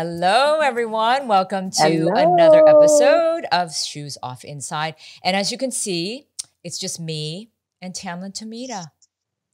Hello, everyone. Welcome to Hello. another episode of Shoes Off Inside. And as you can see, it's just me and Tamlyn Tomita.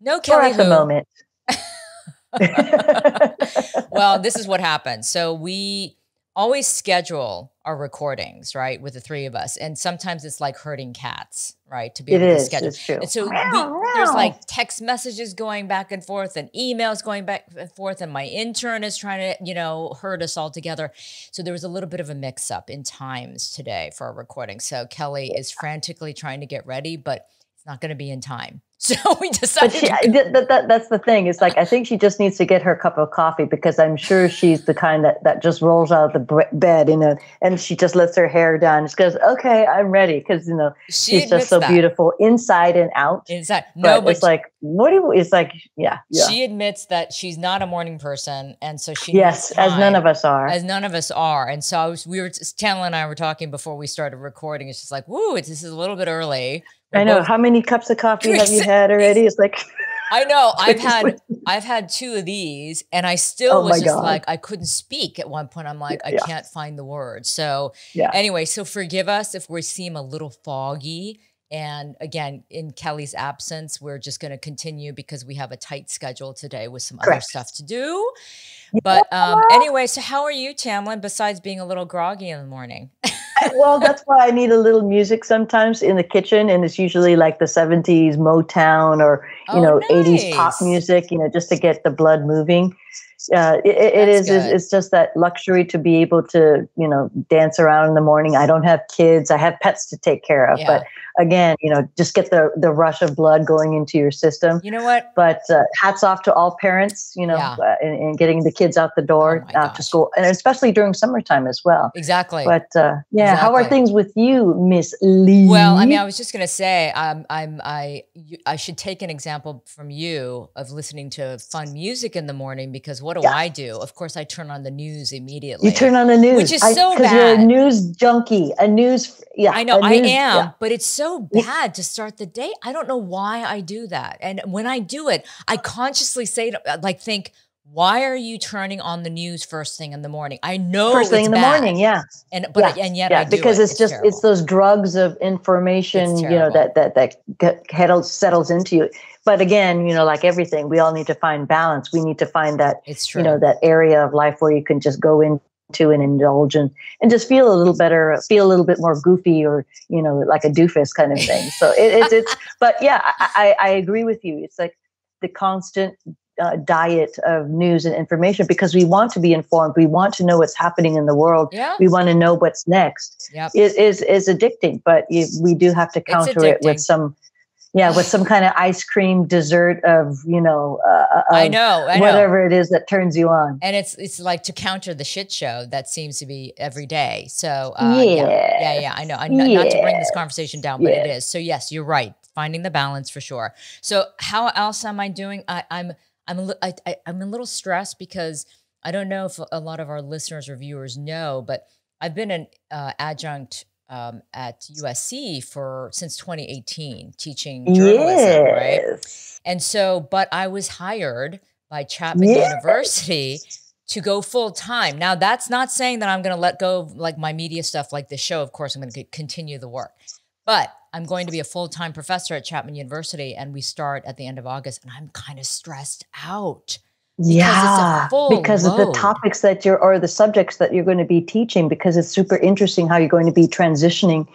No Kelly. For the moment. well, this is what happened. So we always schedule our recordings, right, with the three of us. And sometimes it's like herding cats, right, to be it able is, to schedule. It's true. And so we, there's like text messages going back and forth and emails going back and forth. And my intern is trying to, you know, herd us all together. So there was a little bit of a mix up in times today for our recording. So Kelly is frantically trying to get ready, but it's not going to be in time. So we decided. She, that, that, that's the thing. It's like I think she just needs to get her cup of coffee because I'm sure she's the kind that, that just rolls out of the bed, you know, and she just lets her hair down. She goes, "Okay, I'm ready," because you know she she's just so that. beautiful inside and out. Inside, no, but, but it's like what do you? It's like yeah, yeah. She admits that she's not a morning person, and so she yes, as none of us are, as none of us are. And so I was, we were Tamlyn and I were talking before we started recording. It's just like, woo, it's, this is a little bit early. We're I know. Both- How many cups of coffee have you had already? It's like I know. I've had I've had two of these, and I still oh was just God. like I couldn't speak at one point. I'm like yeah. I can't find the words. So yeah. anyway, so forgive us if we seem a little foggy. And again, in Kelly's absence, we're just going to continue because we have a tight schedule today with some Correct. other stuff to do. But um, anyway, so how are you, Tamlyn? Besides being a little groggy in the morning. well, that's why I need a little music sometimes in the kitchen, and it's usually like the '70s Motown or you oh, know nice. '80s pop music, you know, just to get the blood moving. Uh, it, it is it's just that luxury to be able to you know dance around in the morning. I don't have kids; I have pets to take care of, yeah. but again, you know, just get the the rush of blood going into your system. You know what? But uh, hats off to all parents, you know, yeah. uh, in, in, getting the kids out the door oh out to school, and especially during summertime as well. Exactly. But uh, yeah, exactly. how are things with you, Miss Lee? Well, I mean, I was just gonna say, um, I'm I I should take an example from you of listening to fun music in the morning because what do yeah. I do? Of course, I turn on the news immediately. You turn on the news, which is so bad because you're a news junkie, a news. Yeah, I know news, I am, yeah. but it's so bad to start the day. I don't know why I do that. And when I do it, I consciously say, uh, like, think, why are you turning on the news first thing in the morning? I know first thing in the bad. morning, yeah, and but yeah. and yet yeah, I because it. it's, it's just terrible. it's those drugs of information, you know, that that that settles into you. But again, you know, like everything, we all need to find balance. We need to find that it's true. you know that area of life where you can just go in to and indulge and, and just feel a little better, feel a little bit more goofy or, you know, like a doofus kind of thing. So it, it's, it's, but yeah, I, I agree with you. It's like the constant uh, diet of news and information because we want to be informed. We want to know what's happening in the world. Yeah. We want to know what's next. Yep. It is is addicting, but you, we do have to counter it with some yeah, with some kind of ice cream dessert of you know, uh, I know, I whatever know. it is that turns you on. And it's it's like to counter the shit show that seems to be every day. So uh, yeah, yeah, yeah, yeah, I know. I, not, not to bring this conversation down, but it is. So yes, you're right. Finding the balance for sure. So how else am I doing? I, I'm I'm a, I, I, I'm a little stressed because I don't know if a lot of our listeners or viewers know, but I've been an uh, adjunct um, at USC for since 2018, teaching journalism, yes. right? And so, but I was hired by Chapman yes. University to go full time. Now, that's not saying that I'm going to let go of like my media stuff, like this show. Of course, I'm going to continue the work, but I'm going to be a full time professor at Chapman University, and we start at the end of August, and I'm kind of stressed out yeah. because load. of the topics that you're or the subjects that you're going to be teaching because it's super interesting how you're going to be transitioning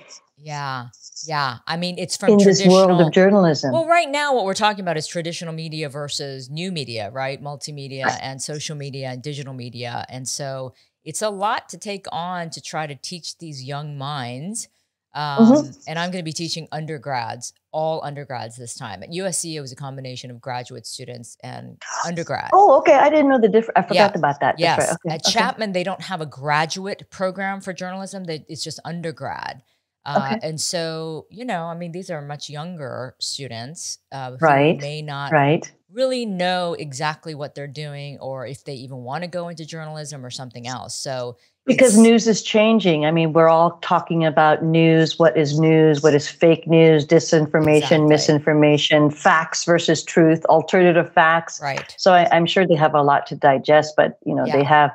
yeah. Yeah. I mean it's from in this world of journalism. Well right now what we're talking about is traditional media versus new media right? Multimedia right. and social media and digital media. And so it's a lot to take on to try to teach these young minds um, mm-hmm. And I'm going to be teaching undergrads, all undergrads this time. At USC, it was a combination of graduate students and undergrad. Oh, okay. I didn't know the difference. I forgot yeah. about that. Yes. Right. Okay. At okay. Chapman, they don't have a graduate program for journalism. They, it's just undergrad. Uh, okay. And so, you know, I mean, these are much younger students uh, who right. may not right. really know exactly what they're doing or if they even want to go into journalism or something else. So because news is changing. I mean, we're all talking about news. What is news? What is fake news? Disinformation, exactly. misinformation, facts versus truth, alternative facts. Right. So I, am sure they have a lot to digest, but you know, yeah. they have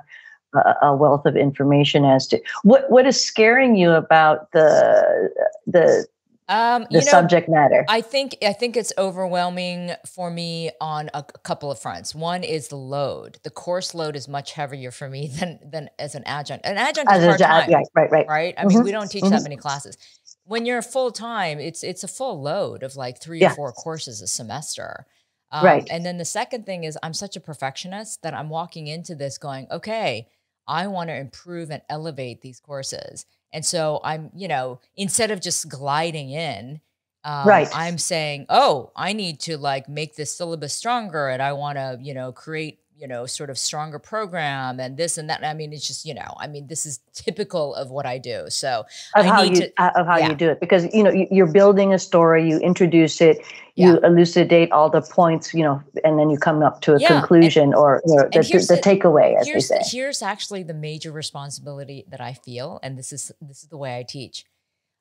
a, a, wealth of information as to what what is scaring you about the the um, the know, subject matter. I think I think it's overwhelming for me on a, couple of fronts. One is the load. The course load is much heavier for me than than as an adjunct. An adjunct as is part time, right, right, right. Right. I mm-hmm. mean, we don't teach mm-hmm. that many classes. When you're full time, it's it's a full load of like three yeah. or four courses a semester. Um, right. And then the second thing is, I'm such a perfectionist that I'm walking into this going, okay, I want to improve and elevate these courses. And so I'm, you know, instead of just gliding in, um, right. I'm saying, oh, I need to like make this syllabus stronger and I want to, you know, create you know, sort of stronger program and this and that. I mean, it's just, you know, I mean, this is typical of what I do. So of I how you, to, uh, of how yeah. you do it because, you know, you're building a story, you introduce it, you yeah. elucidate all the points, you know, and then you come up to a yeah. conclusion and, or, or the, the, the, takeaway, as they say. Here's actually the major responsibility that I feel, and this is this is the way I teach.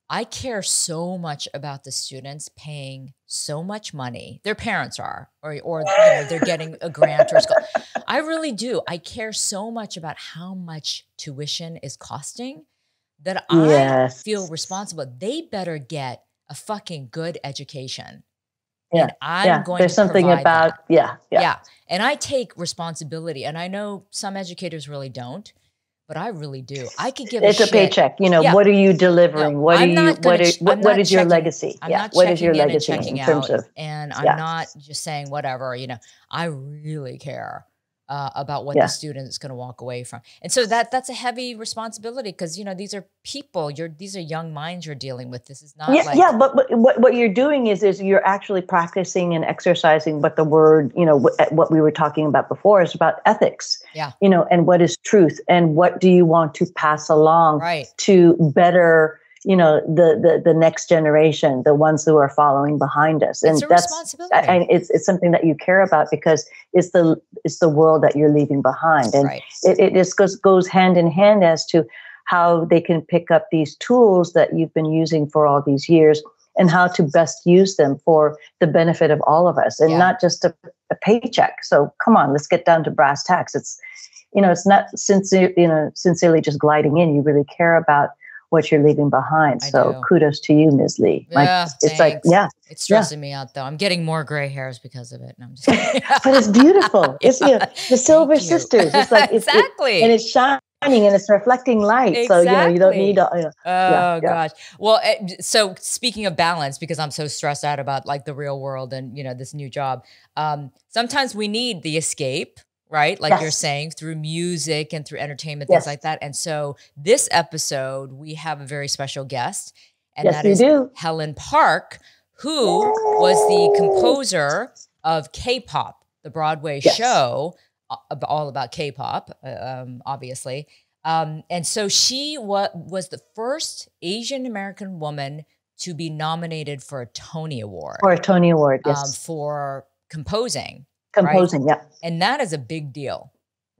I care so much about the students paying so much money. Their parents are, or or you know, they're getting a grant or school. I really do. I care so much about how much tuition is costing that yes. I feel responsible. They better get a fucking good education. Yeah, and I'm yeah. going There's something about yeah, yeah, yeah. And I take responsibility, and I know some educators really don't but I really do. I could give it's a, a paycheck. You know, yeah. what are you delivering? No, what are you? What is, what, what is your legacy? I'm yeah. what is your legacy in terms out, of? And I'm not just saying whatever. You know, I really care uh, about what yeah. the student is going to walk away from. And so that that's a heavy responsibility because you know these are people. You're these are young minds you're dealing with. This is not yeah, like, yeah. But, but what what you're doing is is you're actually practicing and exercising what the word you know what, what we were talking about before is about ethics. Yeah. You know, and what is truth and what do you want to pass along right. to better you know the the the next generation the ones who are following behind us. And that's and it's, it's something that you care about because it's the it's the world that you're leaving behind. And right. it, it just goes goes hand in hand as to how they can pick up these tools that you've been using for all these years and how to best use them for the benefit of all of us and yeah. not just a, a paycheck. So come on let's get down to brass tacks. It's you know it's not sincere you know sincerely just gliding in. You really care about what you're leaving behind. I so do. kudos to you, Ms. Lee. Yeah, it's like, yeah. It's stressing yeah. me out though. I'm getting more gray hairs because of it. I'm just but it's beautiful. It's you know, the silver sisters. It's like it's, exactly. It, and it's shining and it's reflecting light. Exactly. So you know you don't need. A, oh yeah, gosh. Well, eh, so speaking of balance, because I'm so stressed out about like the real world and you know this new job. Um, sometimes we need the escape right? Like yes. you're saying, through music and through entertainment, yes. things like that. And so this episode, we have a very special guest, and yes, that is do. Helen Park, who Yay. was the composer of K-pop, the Broadway show, all about K-pop, uh, um, obviously. Um, and so she wa- was the first Asian American woman to be nominated for a Tony Award. For a Tony Award, yes. Um, for composing composing right? yeah and that is a big deal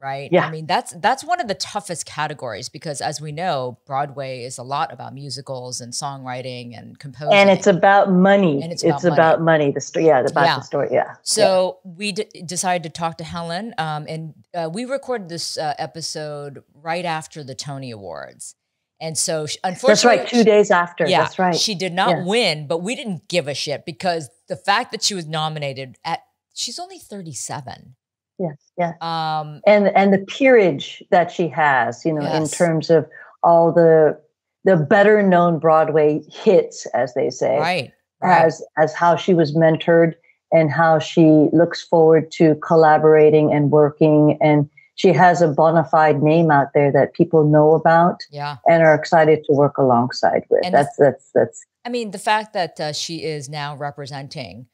right yeah i mean that's that's one of the toughest categories because as we know broadway is a lot about musicals and songwriting and composing and it's about money and it's about, it's money. about money. the story yeah about yeah. the story yeah so yeah. we d- decided to talk to helen um, and uh, we recorded this uh, episode right after the tony awards and so, she, unfortunately, that's right. Two days after, yeah, that's right. She did not win, but we didn't give a shit because the fact that she was nominated at she's only 37 yes yeah um and and the peerage that she has you know yes. in terms of all the the better known broadway hits as they say right, right. as as how she was mentored and how she looks forward to collaborating and working. And she has a bona fide name out there that people know about yeah. and are excited to work alongside with. And that's that's that's i mean the fact that uh, she is now representing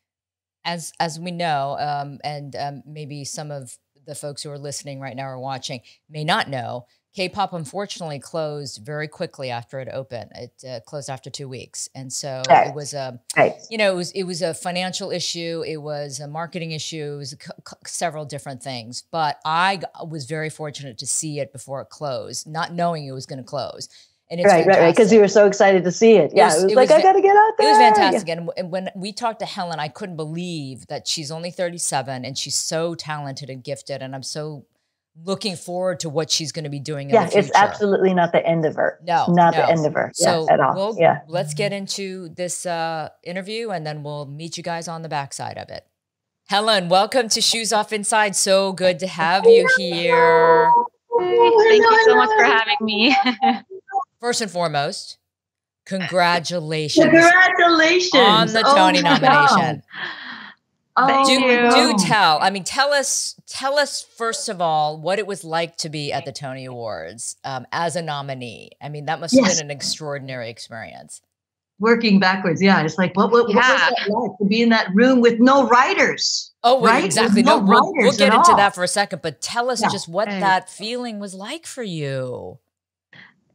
as as we know, um, and um, maybe some of the folks who are listening right now or watching may not know, K-pop unfortunately closed very quickly after it opened. It uh, closed after two weeks, and so right. it was a, right. you know, it was it was a financial issue, it was a marketing issue, it was several different things. But I was very fortunate to see it before it closed, not knowing it was going to close. And it's right, fantastic. right, right. Because you were so excited to see it. Yeah, it was, it was it like was, I got to get out there. It was fantastic. Yeah. And, and when we talked to Helen, I couldn't believe that she's only 37 and she's so talented and gifted. And I'm so looking forward to what she's going to be doing. yeah, it's absolutely not the end of her. No, not no. the end of her. So yeah, at all. We'll, yeah, let's get into this uh, interview, and then we'll meet you guys on the backside of it. Helen, welcome to Shoes Off Inside. So good to have you here. Thank you so much for having me. First and foremost, congratulations. Congratulations on the oh Tony nomination. Oh, do, do tell. I mean, tell us, tell us first of all what it was like to be at the Tony Awards um, as a nominee. I mean, that must have been an extraordinary experience. Working backwards, yeah. It's like what, what, what was that like to be in that room with no writers? Oh, wait, Right? exactly. With No, no we'll, we'll writers get at into all. that for a second, but tell us Yeah. just what Right. that feeling was like for you.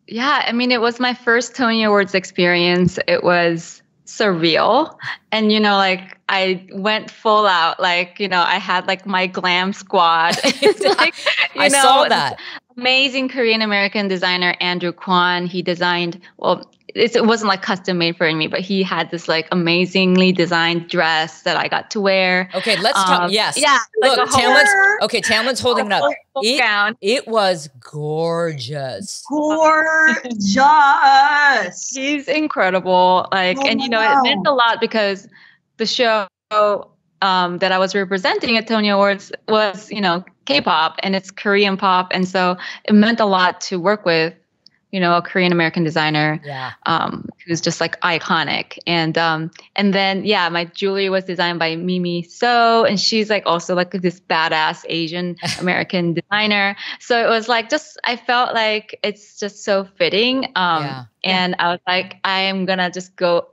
Yeah, I mean, it was my first Tony Awards experience. It was surreal. And, you know, like I went full out. Like, you know, I had like my glam squad. like, you I know, saw that. amazing Korean American designer Andrew Kwon. He designed well. It's, it wasn't like custom made for me, but he had this like amazingly designed dress that I got to wear. Okay, let's talk. Um, Yes. Yeah. Look, a whole- Tamlyn's, okay, Tamlyn's holding it up. full It- gown. It was gorgeous. Gorgeous. He's incredible. Like, Oh and you know, wow. it meant a lot because the show um, that I was representing at Tony Awards was, you know, K-pop and it's Korean pop, and so it meant a lot to work with, you know, a Korean American designer Yeah. um, who's just like iconic. And um, and then yeah, my jewelry was designed by Mimi So, and she's like also like this badass Asian American designer. So it was like just I felt like it's just so fitting. Um, Yeah. and I was like, I am gonna just go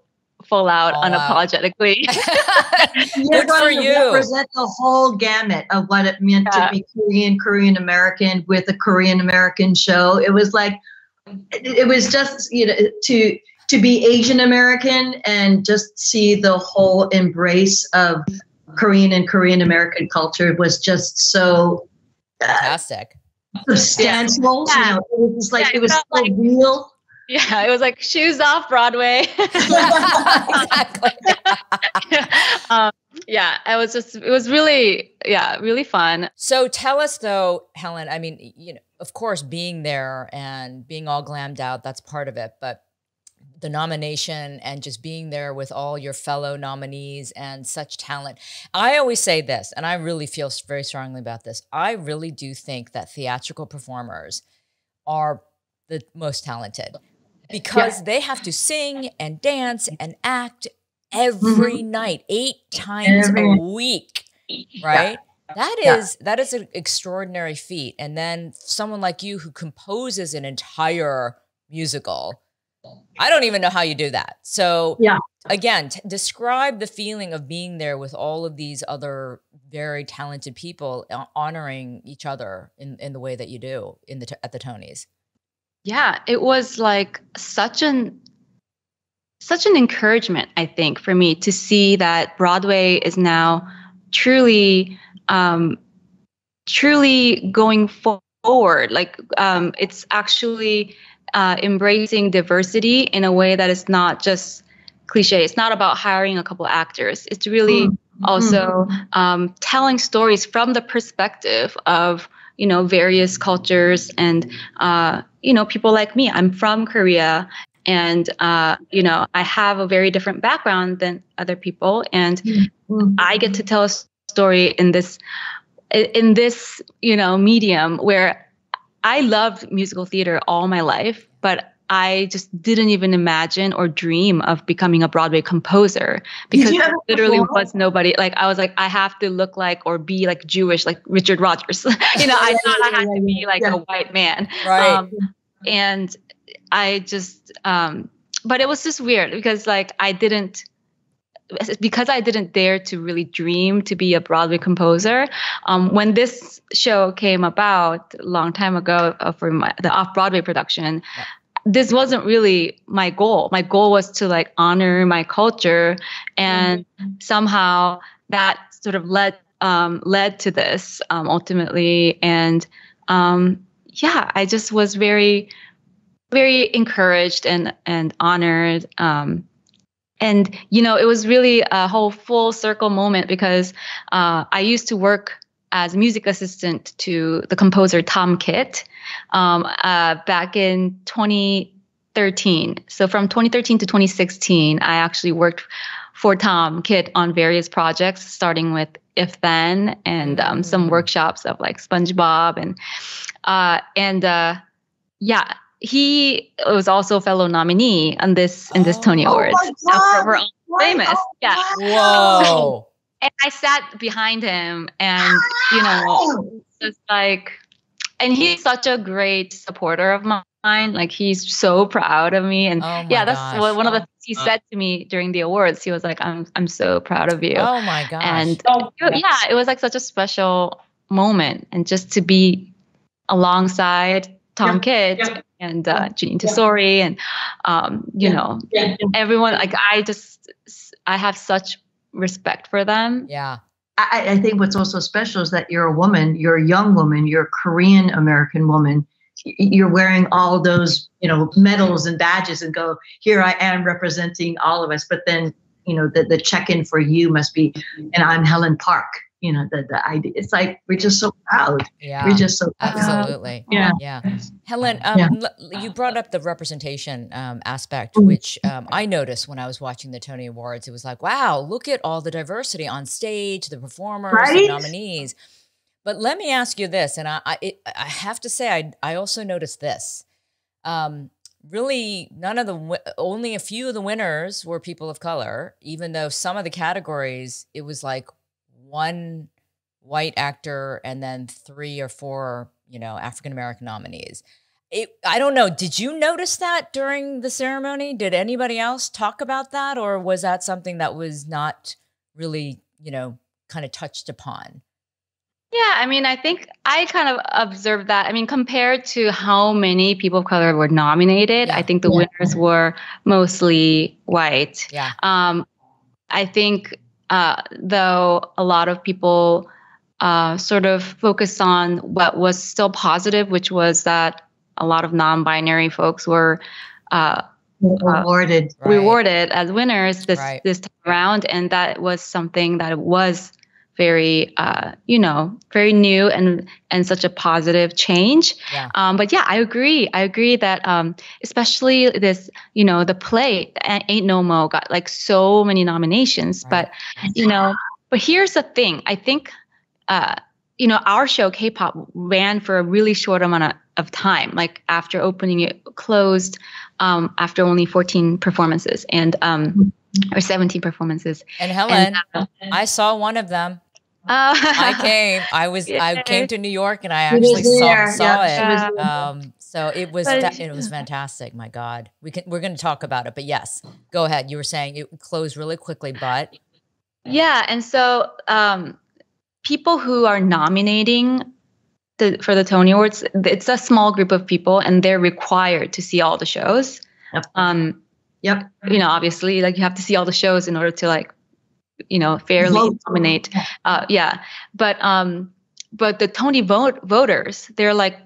full out All out. unapologetically. Good for you. Represent the whole gamut of what it meant Yeah. to be Korean, Korean American with a Korean American show. It was like, it, it was just you know to to be Asian American and just see the whole embrace of Korean and Korean American culture was just so uh, Fantastic. substantial. Yeah. You know, it was just like Yeah, it was so like- real. yeah, it was like shoes off Broadway. exactly. um, yeah, it was just it was really yeah really fun. So tell us though, Helen, I mean, you know, of course, being there and being all glammed out, that's part of it. But the nomination and just being there with all your fellow nominees and such talent. I always say this, and I really feel very strongly about this. I really do think that theatrical performers are the most talented because they have to sing and dance and act every night, eight times Every- a week, right? Yeah. That is yeah. that is an extraordinary feat. And then someone like you who composes an entire musical. I don't even know how you do that. So Yeah. again, t- describe the feeling of being there with all of these other very talented people uh, honoring each other in, in the way that you do in the t- at the Tonys. Yeah, it was like such an such an encouragement, I think, for me to see that Broadway is now truly um truly going forward. Like um it's actually uh embracing diversity in a way that is not just cliche. It's not about hiring a couple actors. It's really also um, telling stories from the perspective of you know various cultures and uh, you know people like me i'm from korea and uh, you know i have a very different background than other people and Mhm. i get to tell a story in this in this you know medium where i loved musical theater all my life but i just didn't even imagine or dream of becoming a broadway composer because there literally was nobody like i was like i have to look like or be like jewish like richard rodgers you know i Yeah, thought i had yeah, to be like yeah. a white man Right. um, and i just um but it was just weird because like i didn't because I didn't dare to really dream to be a Broadway composer, um, when this show came about a long time ago uh, for my, the off Broadway production, Yeah. this wasn't really my goal. My goal was to like honor my culture, and somehow that sort of led um, led to this um, ultimately. And um, yeah, I just was very very encouraged and and honored. Um, and you know, it was really a whole full circle moment because uh, I used to work as music assistant to the composer Tom Kitt um, uh, back in 2013. So from 2013 to 2016, I actually worked for Tom Kitt on various projects, starting with If Then and um, some mm. workshops of like SpongeBob and uh, and uh, yeah, he was also a fellow nominee on this in this Tony oh Awards. Oh we're famous, oh yeah. Whoa. And I sat behind him, and you know, just like, and he's such a great supporter of mine. Like he's so proud of me, and oh yeah, that's gosh. one of the things he said to me during the awards. He was like, "I'm I'm so proud of you." Oh my gosh! And yeah, it was like such a special moment, and just to be alongside Tom yeah. Kitt yeah. and uh, Jeanine Tesori and um, you yeah. know everyone. Like I just I have such respect for them. Yeah. I, I think what's also special is that you're a woman, you're a young woman, you're a Korean American woman. You're wearing all those, you know, medals and badges and go, here I am representing all of us. But then, you know, the, the check-in for you must be, and I'm Helen Park you know the the idea it's like we're just so proud. Yeah. We're just so proud. absolutely. Yeah. Yeah. Helen um, yeah. you brought up the representation um, aspect mm-hmm. which um, i noticed when i was watching the tony awards. It was like wow look at all the diversity on stage the performers right? the nominees. But let me ask you this and i i, it, I have to say i i also noticed this. Um, really none of the only a few of the winners were people of color even though some of the categories it was like one white actor and then three or four, you know, African American nominees. It, I don't know. Did you notice that during the ceremony? Did anybody else talk about that, or was that something that was not really, you know, kind of touched upon? Yeah, I mean, I think I kind of observed that. I mean, compared to how many people of color were nominated, yeah. I think the yeah. winners were mostly white. Yeah. Um, I think uh, though a lot of people uh, sort of focus on what was still positive, which was that a lot of non-binary folks were uh, rewarded rewarded right. as winners this right. this time around, and that was something that was very uh, you know very new and and such a positive change. Yeah. Um, but yeah i agree. I agree that um, especially this you know the play ain't no mo got like so many nominations right. but you know but here's the thing. I think uh, you know our show k-pop ran for a really short amount of, of time like after opening it closed um, after only 14 performances. And um, or 17 performances. And Helen, and, uh, I saw one of them. Uh, I came. I was. I came to New York, and I actually saw, saw yeah, it. Um, so it was. it was fantastic. My God, we can. We're going to talk about it, but yes, go ahead. You were saying it closed really quickly, but yeah, and so um, people who are nominating the, for the Tony Awards, it's a small group of people, and they're required to see all the shows. Yep. Um, Yep. You know, obviously, like you have to see all the shows in order to like, you know, fairly Vote. nominate. Uh, yeah. But um, but the Tony vote voters, they're like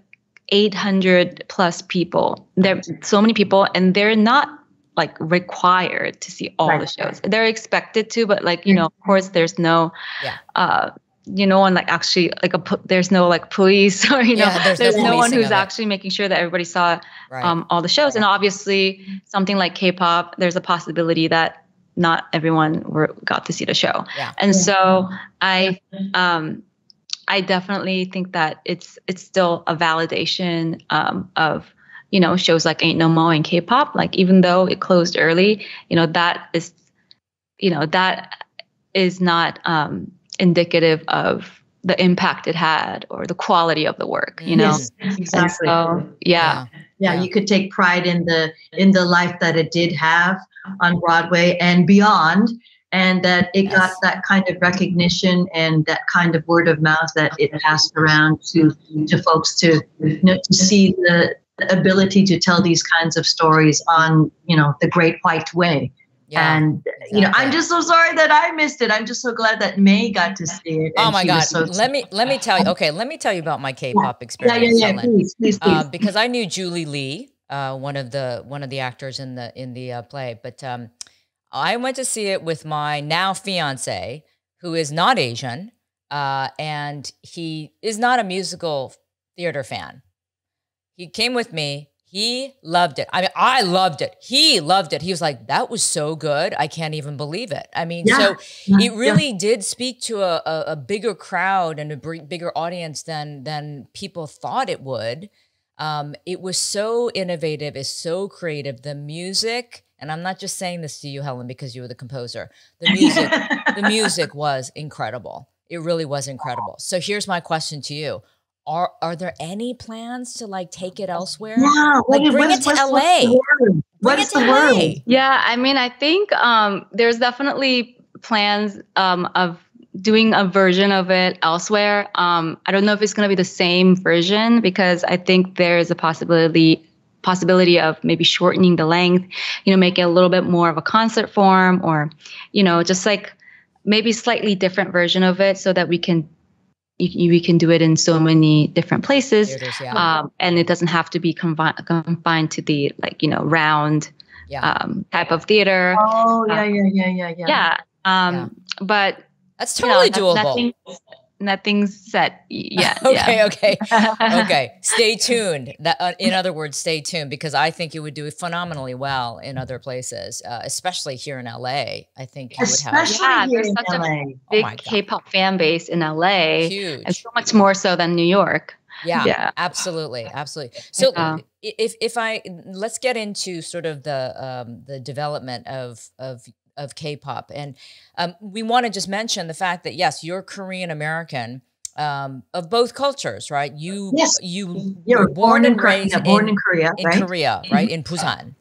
800 plus people. There so many people, and they're not like required to see all right. the shows. They're expected to, but like you know, of course, there's no yeah. uh, you know, one like actually like a there's no like police or you know yeah, there's, there's no, no, one who's actually making sure that everybody saw right. um, all the shows and obviously something like K-pop there's a possibility that not everyone were got to see the show yeah. and yeah. so I um I definitely think that it's it's still a validation um, of you know shows like Ain't No Mo and K-pop like even though it closed early you know that is you know that is not um indicative of the impact it had or the quality of the work you know yes, exactly so, yeah. yeah. yeah you could take pride in the in the life that it did have on broadway and beyond and that it yes. got that kind of recognition and that kind of word of mouth that it passed around to to folks to you know, to see the ability to tell these kinds of stories on you know the great white way yeah, and exactly. you know, I'm just so sorry that I missed it. I'm just so glad that May got to see it. Oh my god! So let me let me tell you. Okay, let me tell you about my K-pop experience. Yeah, yeah, yeah. Please, please, please. Uh, because I knew Julie Lee, uh, one of the one of the actors in the in the uh, play, but um, I went to see it with my now fiance, who is not Asian. uh, and he is not a musical theater fan. He came with me. He loved it. I mean, I loved it. He loved it. He was like, "That was so good. I can't even believe it." I mean, yeah. so yeah. it really yeah. did speak to a, a, a, bigger crowd and a bigger audience than than people thought it would. Um, it was so innovative. It's so creative. The music, and I'm not just saying this to you, Helen, because you were the composer. The music, the music was incredible. It really was incredible. So here's my question to you. Are are there any plans to like take it elsewhere? Yeah, like bring it to LA. What is the word? Yeah, I mean, I think um, there's definitely plans um, of doing a version of it elsewhere. Um, I don't know if it's going to be the same version because I think there is a possibility possibility of maybe shortening the length, you know, make it a little bit more of a concert form or, you know, just like maybe slightly different version of it so that we can you, we can do it in so many different places Theaters, yeah. um, and it doesn't have to be confi- confined to the like you know round yeah. um, type of theater oh yeah um, yeah yeah yeah yeah yeah um yeah. but that's totally you know, doable nothing, nothing's set yet. okay, yeah. okay, okay. Stay tuned. That, uh, in other words, stay tuned because I think you would do phenomenally well in other places, uh, especially here in LA. I think you especially would have. Yeah, there's such LA. a big oh K-pop fan base in LA, huge, and so much more so than New York. Yeah, yeah, absolutely, absolutely. So yeah. if if I let's get into sort of the um, the development of of of K-pop. And um, we want to just mention the fact that yes, you're Korean American um, of both cultures, right? You yes. you you were born, born and raised yeah, born in, Korea, in right? Korea, right in Busan.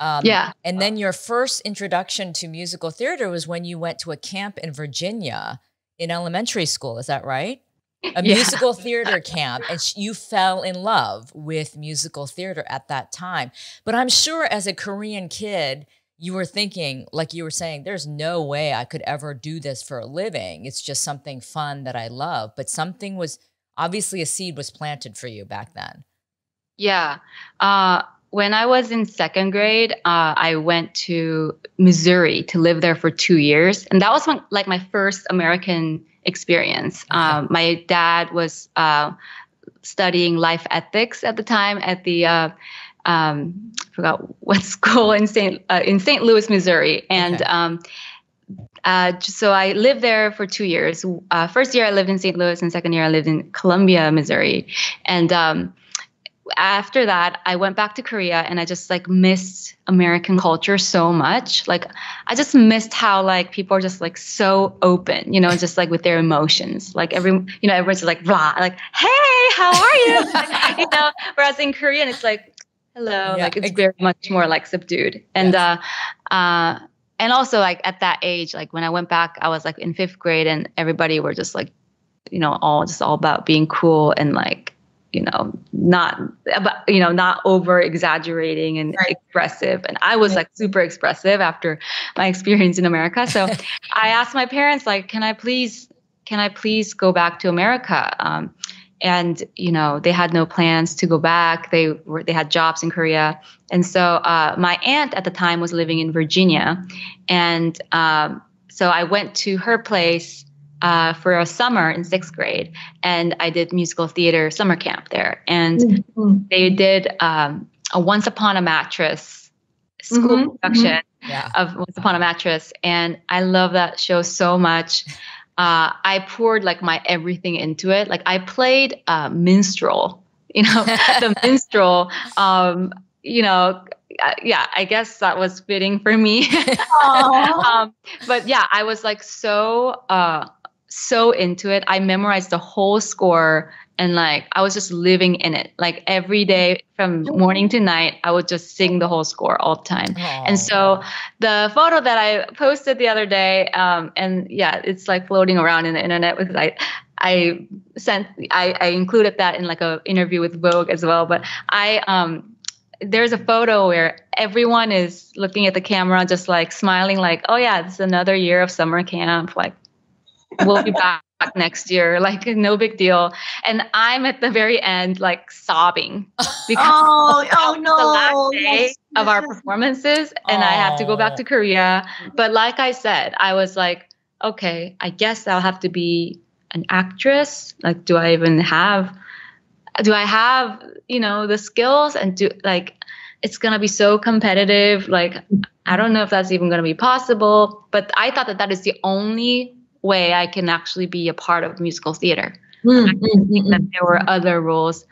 Um, yeah, and then your first introduction to musical theater was when you went to a camp in Virginia in elementary school. Is that right? A yeah. musical theater camp, and you fell in love with musical theater at that time. But I'm sure as a Korean kid, you were thinking, like you were saying, there's no way I could ever do this for a living. It's just something fun that I love. But something was obviously a seed was planted for you back then. Yeah. Uh, when I was in second grade, uh, I went to Missouri to live there for two years. And that was my, like my first American experience. Okay. Um, my dad was uh, studying life ethics at the time at the uh, um, I forgot what school in St. Uh, in St. Louis, Missouri, and okay. um, uh, so I lived there for two years. Uh, first year I lived in St. Louis, and second year I lived in Columbia, Missouri, and um, after that I went back to Korea, and I just like missed American culture so much. Like I just missed how like people are just like so open, you know, just like with their emotions. Like every, you know, everyone's like blah, like hey, how are you? you know, whereas in Korean it's like hello yeah. like it's very much more like subdued and yes. uh uh and also like at that age like when i went back i was like in fifth grade and everybody were just like you know all just all about being cool and like you know not about you know not over exaggerating and right. expressive and i was like super expressive after my experience in america so i asked my parents like can i please can i please go back to america um, and you know they had no plans to go back they were they had jobs in korea and so uh, my aunt at the time was living in virginia and um, so i went to her place uh, for a summer in sixth grade and i did musical theater summer camp there and mm-hmm. they did um, a once upon a mattress school mm-hmm. production mm-hmm. Yeah. of once upon a mattress and i love that show so much uh, I poured like my everything into it. Like I played uh, minstrel, you know, the minstrel. Um, you know, yeah, I guess that was fitting for me. um, but yeah, I was like so uh, so into it. I memorized the whole score and like I was just living in it. Like every day from morning to night, I would just sing the whole score all the time. Aww. And so the photo that I posted the other day, um, and yeah, it's like floating around in the internet because I I sent I, I included that in like a interview with Vogue as well. But I um there's a photo where everyone is looking at the camera just like smiling like oh yeah is another year of summer camp like we'll be back next year. Like no big deal. And i'm at the very end like sobbing because oh, oh no the last day of our performances and oh. i have to go back to korea. But like i said i was like okay i guess i'll have to be an actress? Like, do I even have, do I have, you know, the skills? And do like, it's going to be so competitive. Like, I don't know if that's even going to be possible, but I thought that that is the only way I can actually be a part of musical theater. Mm-hmm. That there were other roles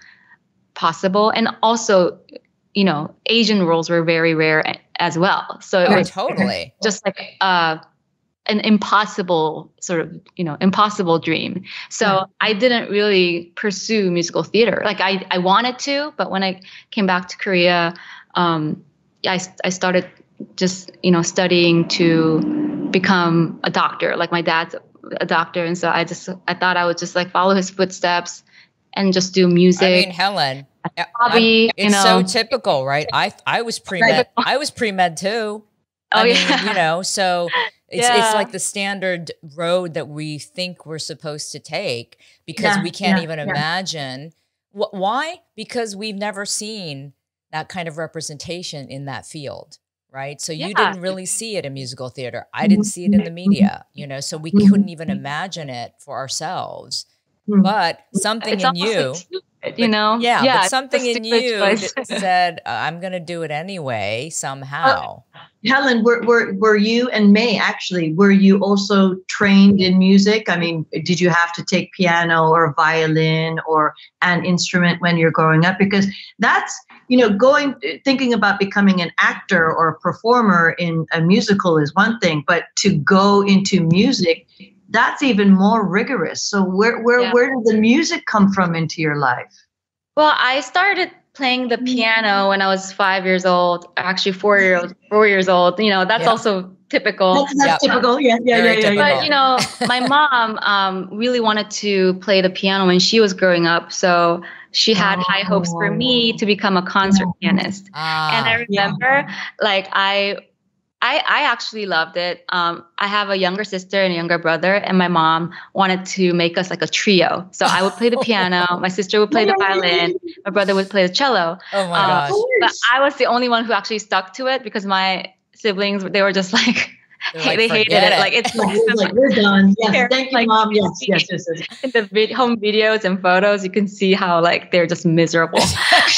possible. And also, you know, Asian roles were very rare as well. So it oh, was totally just like uh, an impossible sort of, you know, impossible dream. So yeah. I didn't really pursue musical theater. Like I, I wanted to, but when I came back to Korea, um, I, I started just, you know, studying to become a doctor. Like my dad's a doctor. And so I just, I thought I would just like follow his footsteps and just do music. I mean, Helen, hobby. it's you know. so typical, right? I I was pre med. I was pre med too. Oh I mean, yeah. You know, so it's yeah. it's like the standard road that we think we're supposed to take because yeah, we can't yeah, even imagine. Wh- why? Because we've never seen that kind of representation in that field right? So you didn't really see it in musical theater. I didn't see it in the media, you know, so we couldn't even imagine it for ourselves. Hmm. But something it's in you you know yeah, yeah but something in you said i'm going to do it anyway uh, somehow uh, helen were, were, were you and may actually were you also trained in music i mean did you have to take piano or violin or an instrument when you're growing up because that's you know going thinking about becoming an actor or a performer in a musical is one thing but to go into music that's even more rigorous. So where where yeah. where did the music come from into your life? Well, I started playing the piano when I was five years old. Actually, four years four years old. You know, that's yeah. also typical. That's, that's yep. typical. Yeah, yeah, yeah, yeah, yeah, But you know, my mom um, really wanted to play the piano when she was growing up. So she had oh. high hopes for me to become a concert pianist. Ah, and I remember, yeah. like, I I, I actually loved it. Um, I have a younger sister and a younger brother, and my mom wanted to make us like a trio. So I would play the piano, my sister would play the violin, my brother would play the cello. Oh my um, gosh! But I was the only one who actually stuck to it because my siblings they were just like. Like, they hated it. it. Like it's like, like we're done. Yes, thank you, mom. Yes, yes, yes, yes. In the vid- home videos and photos, you can see how like they're just miserable.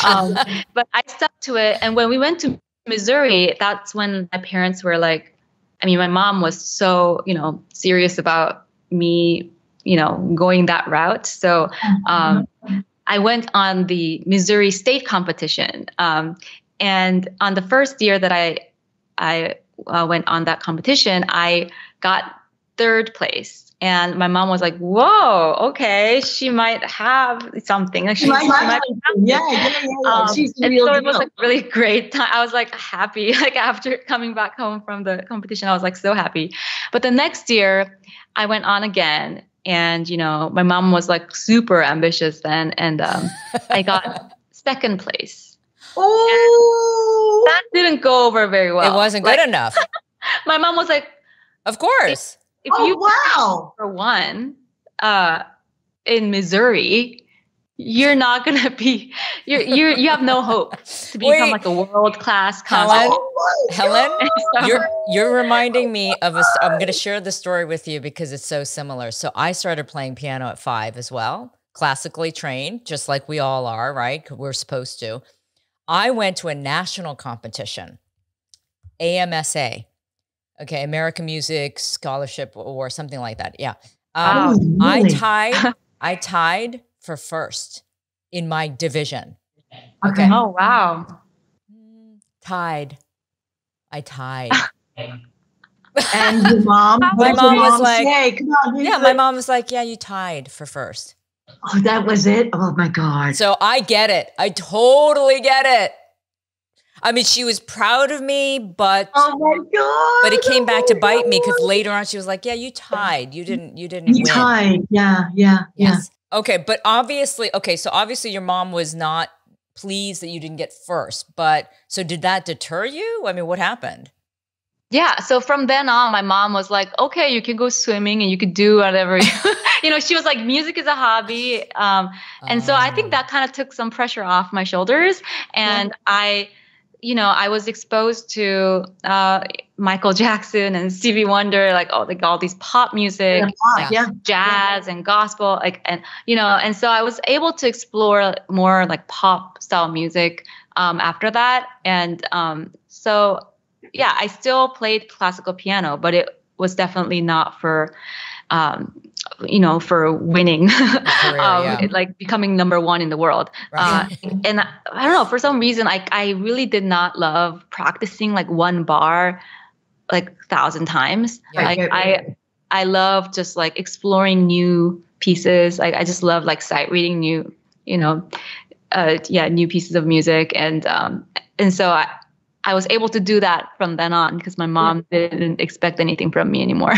um, but I stuck to it, and when we went to Missouri, that's when my parents were like, I mean, my mom was so, you know, serious about me, you know, going that route. So um, I went on the Missouri state competition. Um, and on the first year that I, I uh, went on that competition, I got third place and my mom was like, "Whoa, okay, she might have something. Like she, she might, might yeah, yeah, yeah, yeah. Um, She's real so it was like really great time. I was like happy. Like after coming back home from the competition, I was like so happy. But the next year, I went on again, and you know, my mom was like super ambitious then, and um, I got second place. Oh, that didn't go over very well. It wasn't good like, enough. my mom was like, "Of course." if oh, you wow for one uh in Missouri, you're not gonna be you're you you have no hope to become Wait, like a world class Helen. Oh Helen, so, you're you're reminding me of a. I'm gonna share the story with you because it's so similar. So I started playing piano at five as well, classically trained, just like we all are, right? We're supposed to. I went to a national competition, AMSA, Okay, American Music Scholarship or something like that. Yeah. Um, oh, really? I tied. I tied for first in my division. Okay. Oh wow. Tied. I tied. and your mom, my mom was like, say? Come on, yeah, my mom was like, yeah, you tied for first. Oh, that was it. Oh my god. So I get it. I totally get it. I mean, she was proud of me, but oh my god! But it came back to oh bite me because later on she was like, "Yeah, you tied. You didn't. You didn't. You win. tied. Yeah, yeah, yes. yeah." Okay, but obviously, okay, so obviously your mom was not pleased that you didn't get first, but so did that deter you? I mean, what happened? Yeah, so from then on, my mom was like, "Okay, you can go swimming and you could do whatever." you know, she was like, "Music is a hobby," um, and so I think oh. that kind of took some pressure off my shoulders, and yeah. I you know, I was exposed to uh, Michael Jackson and Stevie Wonder, like all like all these pop music, yeah, like yeah. jazz and gospel, like and you know, and so I was able to explore more like pop style music um, after that, and um, so yeah, I still played classical piano, but it was definitely not for um, you know, for winning, career, um, yeah. like becoming number one in the world. Right. Uh, and I, I don't know, for some reason, like I really did not love practicing like one bar like thousand times. Yeah, like I, I love just like exploring new pieces. Like I just love like sight reading new, you know, uh, yeah, new pieces of music. And, um, and so I, I was able to do that from then on because my mom didn't expect anything from me anymore.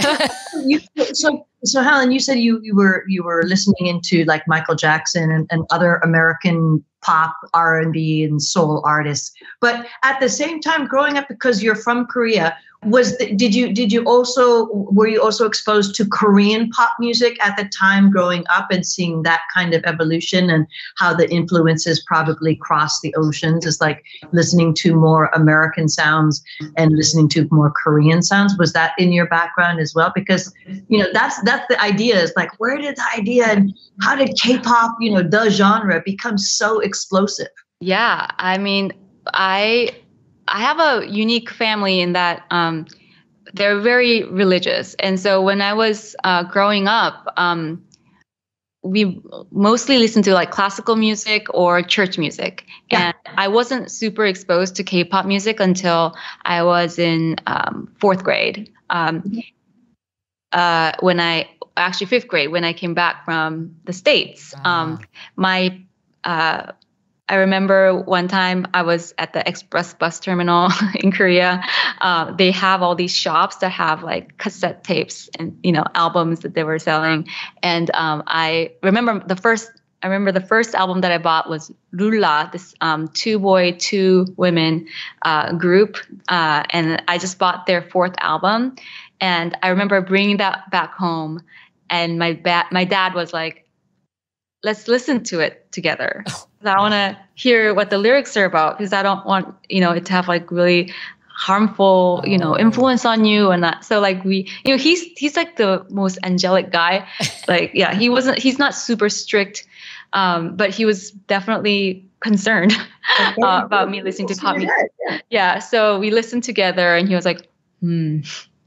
you, so, so Helen, you said you you were you were listening into like Michael Jackson and, and other American pop, R and B, and soul artists, but at the same time, growing up because you're from Korea, was the, did you did you also were you also exposed to korean pop music at the time growing up and seeing that kind of evolution and how the influences probably cross the oceans? Is like listening to more american sounds and listening to more korean sounds. Was that in your background as well? Because you know that's that's the idea is like where did the idea and how did k-pop you know the genre become so explosive? Yeah i mean i I have a unique family in that um, they're very religious, and so when I was uh, growing up, um, we mostly listened to like classical music or church music, yeah. and I wasn't super exposed to K-pop music until I was in um, fourth grade. Um, uh, when I actually fifth grade when I came back from the states, uh-huh. my uh, I remember one time I was at the express bus terminal in Korea. Uh, they have all these shops that have like cassette tapes and you know albums that they were selling. And um, I remember the first. I remember the first album that I bought was Roo'ra, this um, two boy, two women uh, group, uh, and I just bought their fourth album. And I remember bringing that back home, and my ba- my dad was like, "Let's listen to it together." I want to hear what the lyrics are about because I don't want you know it to have like really harmful you know oh. influence on you and that so like we you know he's he's like the most angelic guy. Like yeah he wasn't he's not super strict um, but he was definitely concerned uh, about me listening to pop music yeah so we listened together and he was like hmm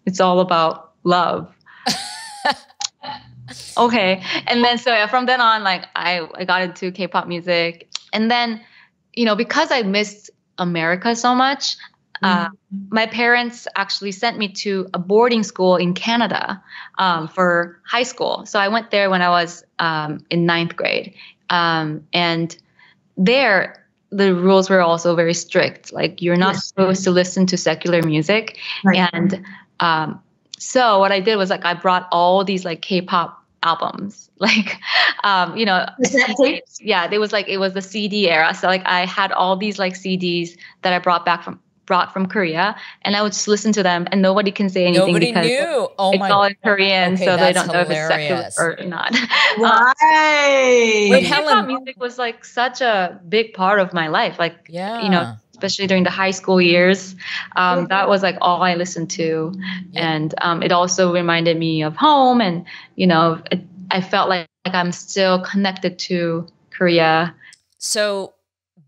it's all about love okay. And then so yeah, from then on, like I, I got into K-pop music. And then, you know, because I missed America so much, uh, mm-hmm. my parents actually sent me to a boarding school in Canada um, for high school. So I went there when I was um, in ninth grade. Um, and there, the rules were also very strict. Like you're not yes. supposed to listen to secular music. Right. And um, so what I did was like I brought all these like K-pop albums. Like um you know yeah it was like it was the cd era. So like i had all these like cds that i brought back from brought from korea and i would just listen to them and nobody can say anything nobody because knew. Oh it's my all in korean okay, so they don't know if it's secular or not. Right. Um, Helen, music was like such a big part of my life. Like yeah you know especially during the high school years. Um, that was like all I listened to, and um, it also reminded me of home, and you know, it, I felt like, like I'm still connected to Korea. So,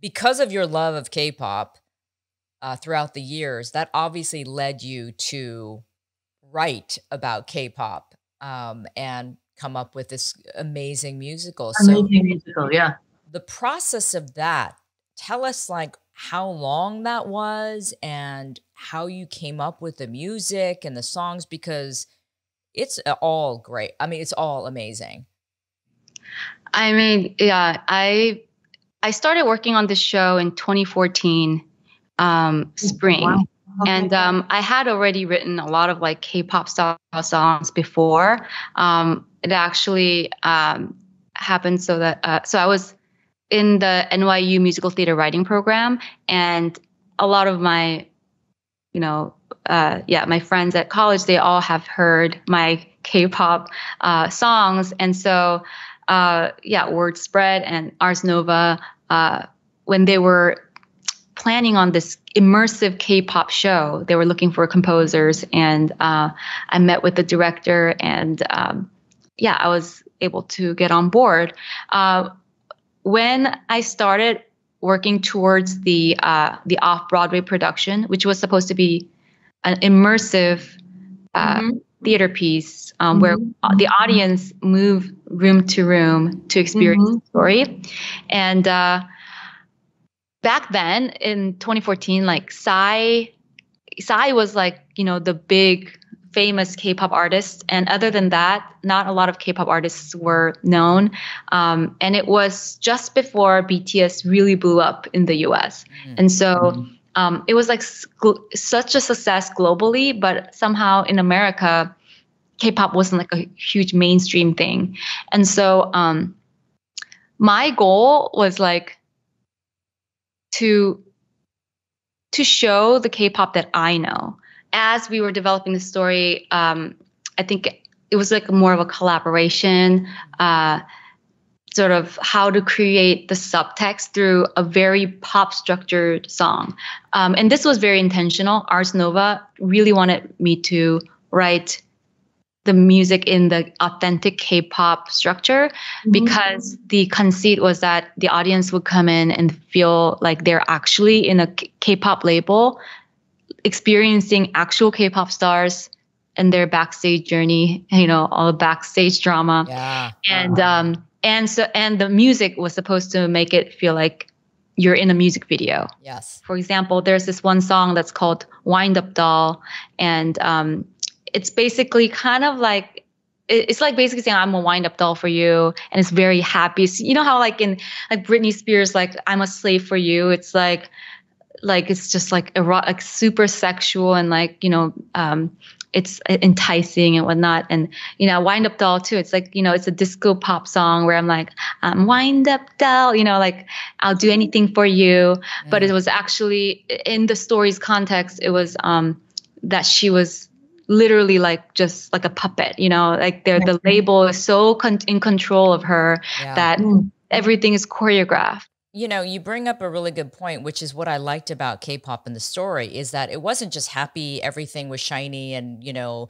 because of your love of K-pop uh, throughout the years, that obviously led you to write about K-pop um, and come up with this amazing musical. Amazing so, musical, yeah. The process of that. Tell us, like, how long that was and how you came up with the music and the songs because it's uh, all great. I mean, it's all amazing. I mean, yeah, I I started working on this show in 2014 um, spring. Wow. Okay. And um, I had already written a lot of like K-pop style songs before. Um, it actually um, happened so that uh, so I was in the NYU musical theater writing program, and a lot of my, you know, uh, yeah, my friends at college, they all have heard my K-pop uh, songs, and so uh, yeah, word spread and Ars Nova uh, when they were planning on this immersive K-pop show. They were looking for composers, and uh, I met with the director, and um, yeah, I was able to get on board. When I started working towards the uh, the off Broadway production, which was supposed to be an immersive uh, mm-hmm. theater piece um, mm-hmm. where the audience move room to room to experience mm-hmm. the story, and uh, back then in 2014, like Psy, Psy was like you know the big famous K-pop artists, and other than that, not a lot of K-pop artists were known. Um, and it was just before BTS really blew up in the U.S. Mm-hmm. And so um, it was like such a success globally, but somehow in America, K-pop wasn't like a huge mainstream thing. And so um, my goal was like to to show the K-pop that I know as we were developing the story, um, I think it was like more of a collaboration, uh, sort of how to create the subtext through a very pop structured song. Um, and this was very intentional. Ars Nova really wanted me to write the music in the authentic K-pop structure mm-hmm. because the conceit was that the audience would come in and feel like they're actually in a K-pop label experiencing actual K-pop stars and their backstage journey, you know, all the backstage drama. Yeah. And um and so and the music was supposed to make it feel like you're in a music video. Yes. For example, there's this one song that's called Wind Up Doll and um it's basically kind of like it's like basically saying I'm a wind up doll for you, and it's very happy. So you know how like in like Britney Spears, like I'm a slave for you. It's like like it's just like erotic, like super sexual and like you know um, it's enticing and whatnot. And you know, wind up doll too. It's like you know, it's a disco pop song where I'm like, I'm wind up doll. You know, like I'll do anything for you. Mm. But it was actually in the story's context. It was um, that she was literally like just like a puppet. You know, like the the label is so con- in control of her yeah. that mm. everything is choreographed you know, you bring up a really good point, which is what I liked about K-pop in the story is that it wasn't just happy, everything was shiny and, you know,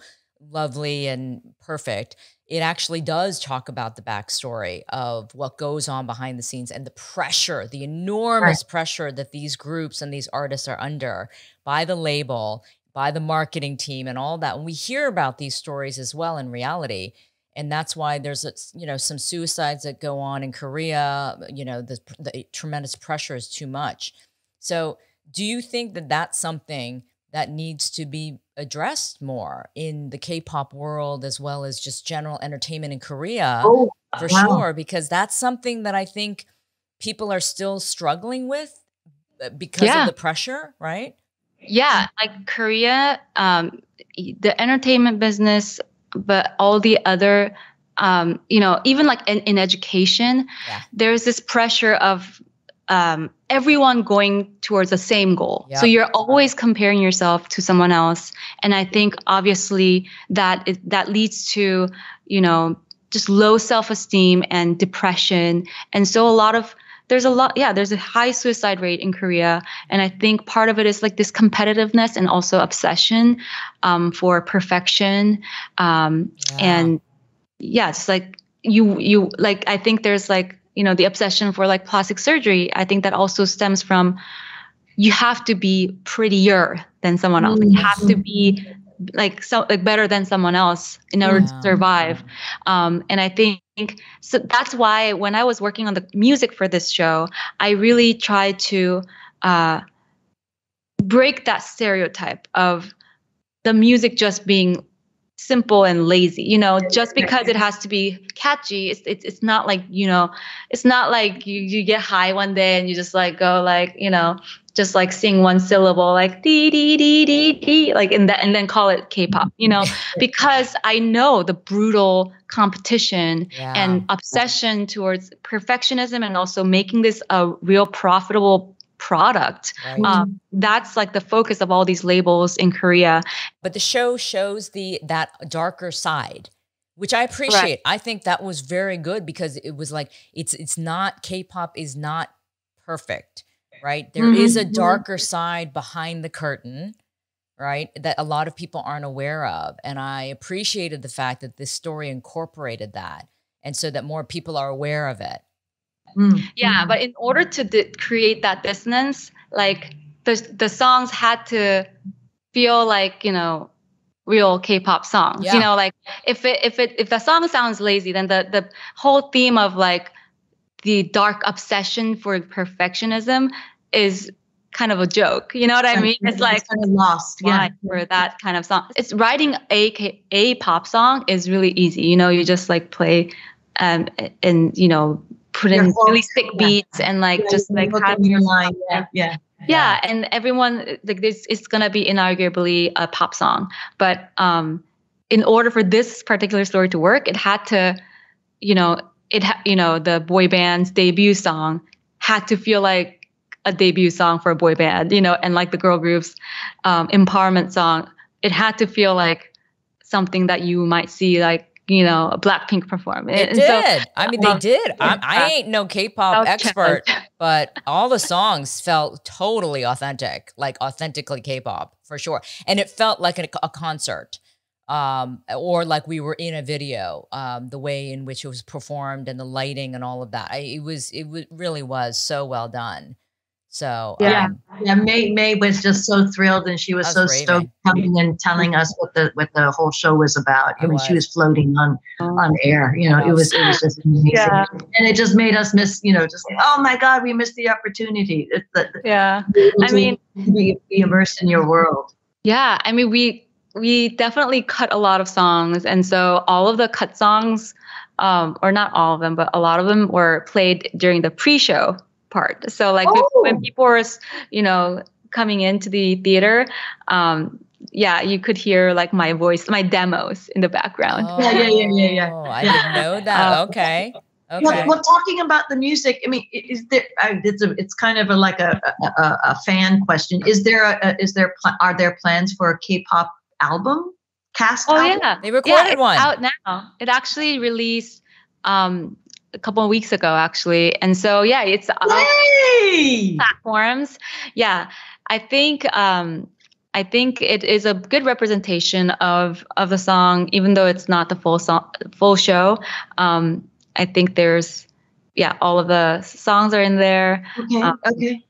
lovely and perfect. It actually does talk about the backstory of what goes on behind the scenes and the pressure, the enormous right. pressure that these groups and these artists are under by the label, by the marketing team, and all that. And we hear about these stories as well in reality and that's why there's a, you know some suicides that go on in Korea. You know the, the tremendous pressure is too much. So do you think that that's something that needs to be addressed more in the K-pop world as well as just general entertainment in Korea oh, for wow. sure because that's something that I think people are still struggling with uh, because yeah. of the pressure, right? Yeah, like Korea, um, the entertainment business but all the other um, you know even like in, in education yeah. there's this pressure of um, everyone going towards the same goal. So you're always comparing yourself to someone else. And i think obviously that it, that leads to you know just low self-esteem and depression. And so a lot of there's a lot yeah there's a high suicide rate in korea and i think part of it is like this competitiveness and also obsession um, for perfection um, yeah. and yeah it's like you you like i think there's like you know the obsession for like plastic surgery i think that also stems from you have to be prettier than someone else mm-hmm. you have to be like so like better than someone else in order yeah. to survive um, and i think so that's why when i was working on the music for this show i really tried to uh, break that stereotype of the music just being simple and lazy you know just because it has to be catchy it's, it's it's not like you know it's not like you you get high one day and you just like go like you know just like sing one syllable like dee dee dee dee dee like in that and then call it k-pop you know because i know the brutal competition yeah. and obsession towards perfectionism and also making this a real profitable product. Right. Um, that's like the focus of all these labels in Korea. But the show shows the that darker side which I appreciate. Right. I think that was very good because it was like it's it's not K-pop is not perfect. right? There mm-hmm. is a darker side behind the curtain, right? That a lot of people aren't aware of. And I appreciated the fact that this story incorporated that. And so that more people are aware of it. Mm-hmm. Yeah. But in order to di- create that dissonance, like the, the songs had to feel like, you know, real K-pop songs. Yeah. You know, like if it if it if the song sounds lazy, then the the whole theme of like the dark obsession for perfectionism is kind of a joke. You know what I mean? It's like kind of lost. Yeah, for that kind of song. It's writing a a pop song is really easy. You know, you just like play um and you know put in really thick beats and like yeah, just like have your line. Yeah. yeah. Yeah, and everyone like this is gonna be inarguably a pop song, but um, in order for this particular story to work, it had to, you know, it ha- you know the boy band's debut song had to feel like a debut song for a boy band, you know, and like the girl group's um, empowerment song, it had to feel like something that you might see like you know, Blackpink perform. It and did. So, I mean, they um, did. I, I, ain't no K-pop expert, but all the songs felt totally authentic, like authentically K-pop for sure, and it felt like a, a concert, um, or like we were in a video. Um, the way in which it was performed and the lighting and all of that, I, it was it was really was so well done. So yeah, um, yeah. May May was just so thrilled, and she was, was so raving. stoked coming and telling us what the what the whole show was about. I, I mean, was. she was floating on oh. on air. You know, it was it was just amazing, yeah. and it just made us miss. You know, just like, oh my God, we missed the opportunity. It's the, yeah, I mean, be, be immersed in your world. Yeah, I mean, we we definitely cut a lot of songs, and so all of the cut songs. Um, or not all of them, but a lot of them were played during the pre-show part. So like oh. when people were, you know, coming into the theater, um, yeah, you could hear like my voice, my demos in the background. Oh, yeah, yeah, yeah, yeah, yeah. Oh, I didn't know that. Um, okay. Okay. Well, well, talking about the music, I mean, is there? It's a, it's kind of a, like a, a, a fan question. Is there a, is there are there plans for a K-pop album cast? Oh album? yeah, they recorded yeah, one out now. It actually released um, a couple of weeks ago actually. And so yeah it's platforms. Yeah i think um i think it is a good representation of of the song even though it's not the full song full show. Um i think there's yeah all of the songs are in there. Okay um, okay.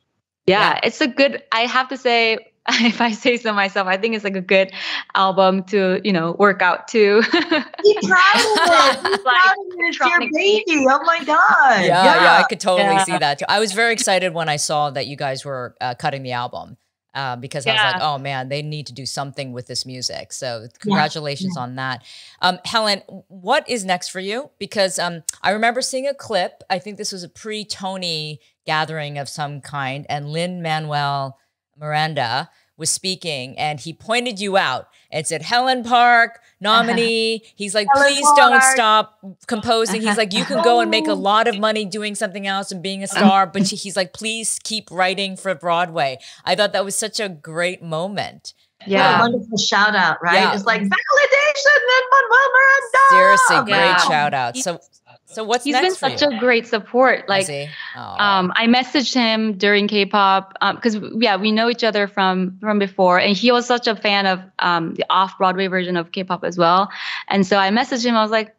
yeah, yeah. it's a good i have to say if I say so myself, I think it's like a good album to, you know, work out to. Be proud of it. Be proud of it. It's your baby. Oh my God. Yeah, yeah, yeah I could totally yeah. see that too. I was very excited when I saw that you guys were uh, cutting the album. Uh, because yeah. I was like, oh man, they need to do something with this music. So congratulations yeah. on that. Um, Helen, what is next for you? Because um, I remember seeing a clip. I think this was a pre-Tony gathering of some kind, and Lin-Manuel Miranda was speaking and he pointed you out and said, Helen Park, nominee. Uh-huh. He's like, Helen please Park. don't stop composing. He's like, you can go and make a lot of money doing something else and being a uh-huh. star. But he's like, please keep writing for Broadway. I thought that was such a great moment. Yeah. Um, wonderful shout out, right? Yeah. It's like validation Lin-Manuel Miranda. Seriously, great yeah. shout out. So so what's he's been such you? a great support. Like, um, I messaged him during K-pop because um, yeah, we know each other from from before, and he was such a fan of um, the off-Broadway version of K-pop as well. And so I messaged him. I was like,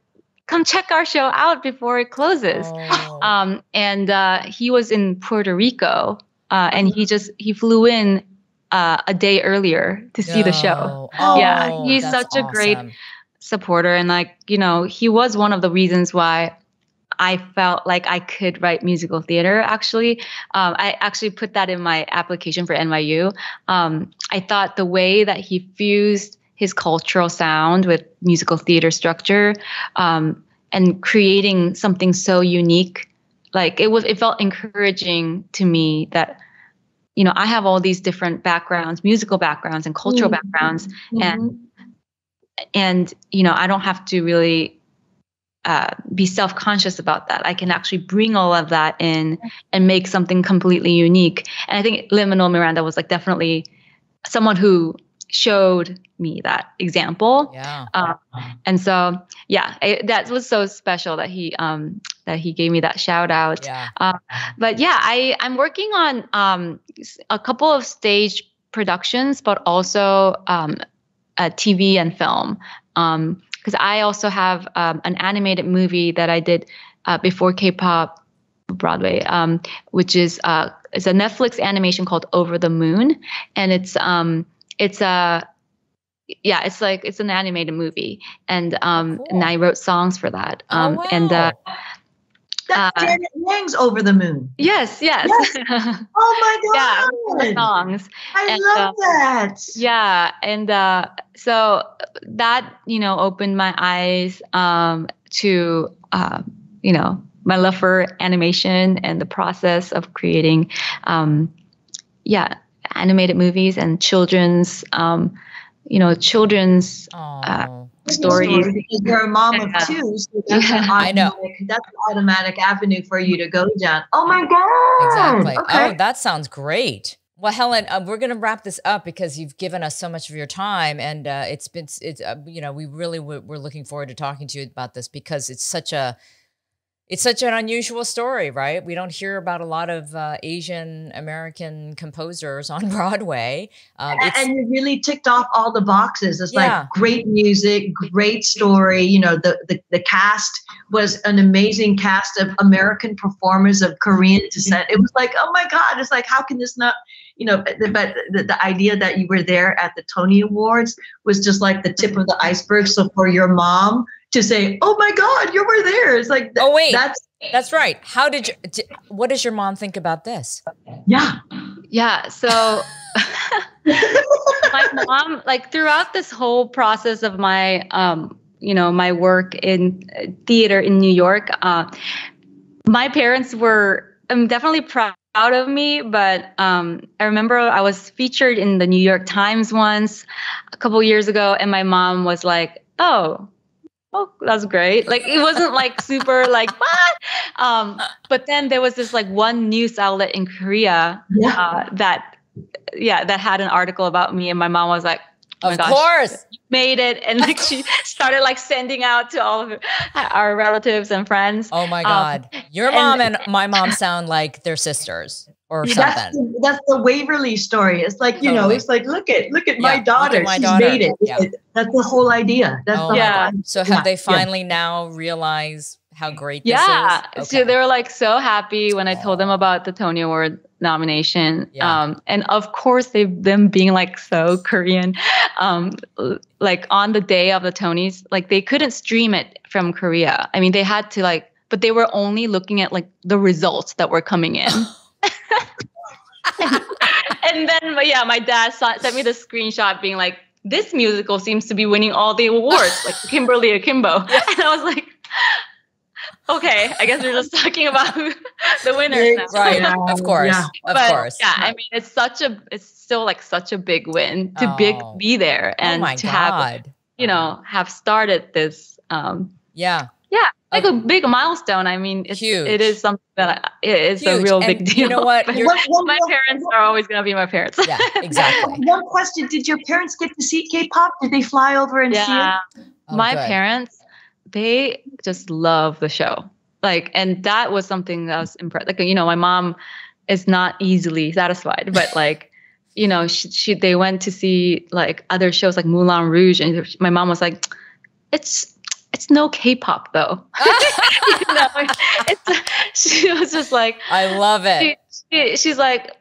"Come check our show out before it closes." Oh. Um, and uh, he was in Puerto Rico, uh, and he just he flew in uh, a day earlier to see the show. Oh, yeah, he's such awesome. a great supporter and like you know he was one of the reasons why I felt like I could write musical theater. Actually, um, I actually put that in my application for NYU. Um, I thought the way that he fused his cultural sound with musical theater structure um, and creating something so unique, like it was, it felt encouraging to me that you know I have all these different backgrounds, musical backgrounds and cultural mm-hmm. backgrounds, mm-hmm. and and you know i don't have to really uh, be self-conscious about that i can actually bring all of that in and make something completely unique and i think Lin-Manuel miranda was like definitely someone who showed me that example yeah. Uh, and so yeah it, that was so special that he um that he gave me that shout out. Yeah. Uh, but yeah, I I'm working on um, a couple of stage productions, but also um, TV and film. Because um, I also have um, an animated movie that I did uh, before K-pop Broadway, um, which is uh, it's a Netflix animation called Over the Moon, and it's um it's a yeah it's like it's an animated movie, and um cool. and I wrote songs for that. Oh, um oh, wow. and uh, that's uh, Janet Yang's Over the Moon. Yes, yes. yes. Oh my god. Yeah, songs. I and, love uh, that. Yeah, and uh, so that you know opened my eyes um, to uh, you know my love for animation and the process of creating, um, yeah, animated movies and children's, um, you know, children's uh, stories. Because you're a mom of two, so that's yeah, I know that's an automatic avenue for you to go down. Oh my god! Exactly. Okay. Oh, that sounds great. Well, Helen, uh, we're going to wrap this up because you've given us so much of your time, and uh, it's been, it's, uh, you know, we really w- we're looking forward to talking to you about this because it's such a it's such an unusual story, right? We don't hear about a lot of uh, Asian American composers on Broadway. Um, and you really ticked off all the boxes. It's yeah. like great music, great story. You know, the, the, the cast was an amazing cast of American performers of Korean descent. It was like, oh my God, it's like, how can this not, you know, but the, the idea that you were there at the Tony Awards was just like the tip of the iceberg. So for your mom, to say, "Oh my God, you were there." It's like, th- oh wait, that's that's right. How did you? Did, what does your mom think about this? Yeah, yeah. So my mom, like throughout this whole process of my, um, you know, my work in theater in New York, uh, my parents were um, definitely proud of me, but um, I remember I was featured in the New York Times once a couple years ago, and my mom was like, "Oh, oh that's great. Like it wasn't like super like what? Um but then there was this like one news outlet in korea yeah. uh, that yeah that had an article about me and my mom was like oh of gosh, course. made it. And like she started like sending out to all of our relatives and friends. Oh my um, god. Um, your mom and, and my mom sound like they're sisters or that's something. The, that's the Waverly story. It's like you totally. know, it's like look at look at yeah, my daughter. At my She's daughter. made it. Yeah. That's the whole idea. That's oh, the yeah. So have yeah. they finally now realized how great yeah. Okay. So they were like so happy when I told them about the Tony Award nomination. Yeah. Um, and of course they them being like so Korean. Um, like on the day of the Tonys, like they couldn't stream it from Korea. I mean, they had to like, but they were only looking at like the results that were coming in. and then, but yeah, my dad saw, sent me the screenshot being like, this musical seems to be winning all the awards, like Kimberly Akimbo. And I was like, okay, I guess we're just talking about the winners now. Right, of course, yeah. of but, course. Yeah, I mean, it's such a, it's still like such a big win to oh. big be there oh and oh to God. have, you know, have started this. Um, yeah, yeah, like a big milestone. I mean, it's, Huge. it is something that I, it is Huge. a real big deal. You know what? my parents are always going to be my parents. Yeah, exactly. One question: Did your parents get to see K-pop? Did they fly over and yeah. see it? Oh, my good. parents, they just love the show. Like, and that was something that was impressed. Like, you know, my mom is not easily satisfied, but like. You know, she, she they went to see like other shows like Moulin Rouge, and my mom was like, "It's it's no K-pop though. you know, she was just like, I love it. She, she, she's like,